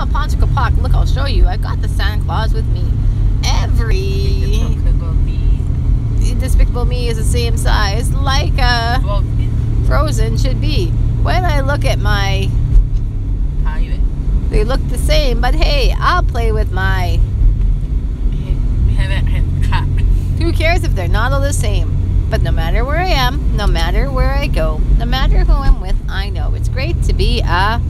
a Ponchicle Park. Look, I'll show you. I got the Santa Claus with me. Every Despicable Me is the same size like a Frozen should be. When I look at my, they look the same. But hey, I'll play with my. Who cares if they're not all the same? But no matter where I am, no matter where I go, no matter who I'm with, I know it's great to be a